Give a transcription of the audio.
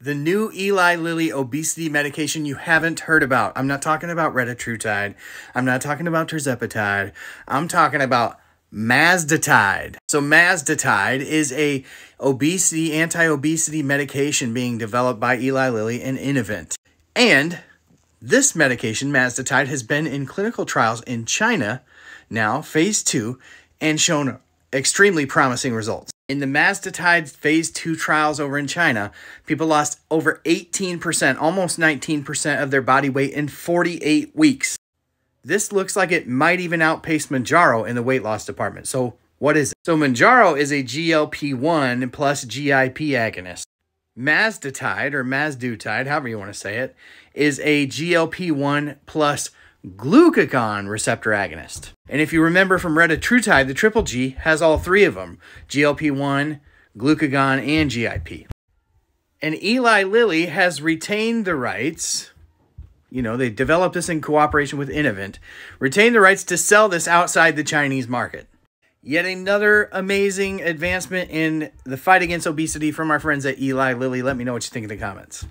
the new Eli Lilly obesity medication you haven't heard about. I'm not talking about retatrutide. I'm not talking about tirzepatide. I'm talking about Mazdutide. So Mazdutide is a obesity anti-obesity medication being developed by Eli Lilly and Innovent. And this medication, Mazdutide, has been in clinical trials in China now, phase 2, and shown extremely promising results. In the Mazdutide phase 2 trials over in China, people lost over 18%, almost 19% of their body weight in 48 weeks. This looks like it might even outpace Mounjaro in the weight loss department. So, what is it? So, Mounjaro is a GLP 1 plus GIP agonist. Mazdutide, or Mazdutide, however you want to say it, is a GLP 1 plus glucagon receptor agonist. And if you remember from retatrutide, the triple G has all three of them GLP 1, glucagon, and GIP. And Eli Lilly has retained the rights. You know, they developed this in cooperation with Innovent, retained the rights to sell this outside the Chinese market. Yet another amazing advancement in the fight against obesity from our friends at Eli Lilly. Let me know what you think in the comments.